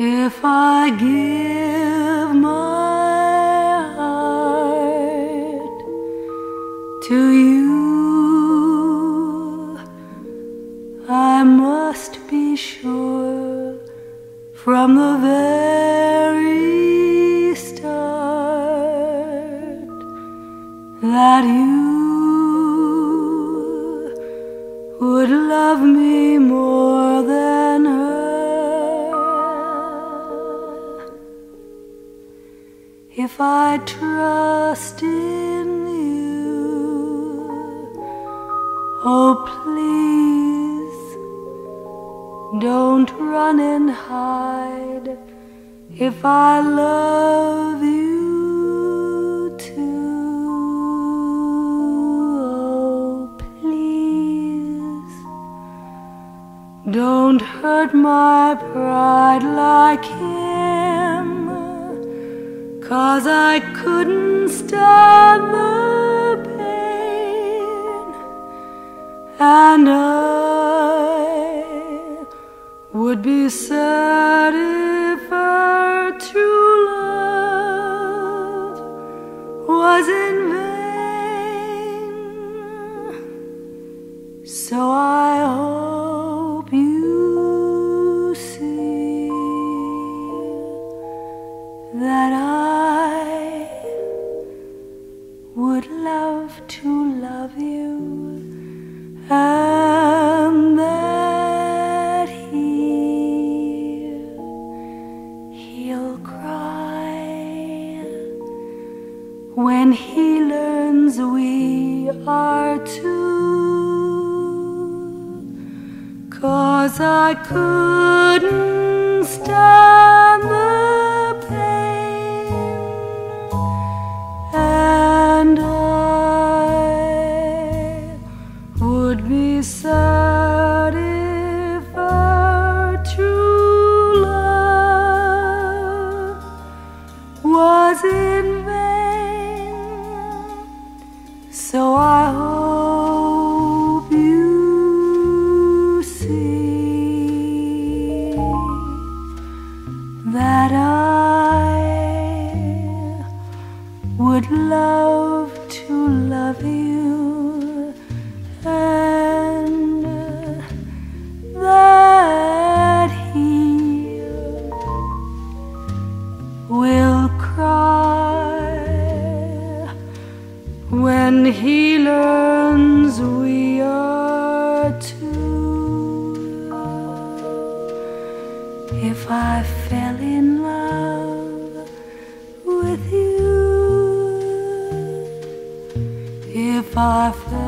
If I give my heart to you, I must be sure from the very start that you would love me more than if I trust in you. Oh, please don't run and hide if I love you too. Oh, please don't hurt my pride like him. Cause I couldn't stand the pain, and I would be sad if our true love was in vain. So I hope you see that I to love you and that he he'll cry when he learns we are two. Cause I couldn't stand the sad if our true love was in vain. So I hope you see that I would love to love you when he learns we are two. If I fell in love with you, if I fell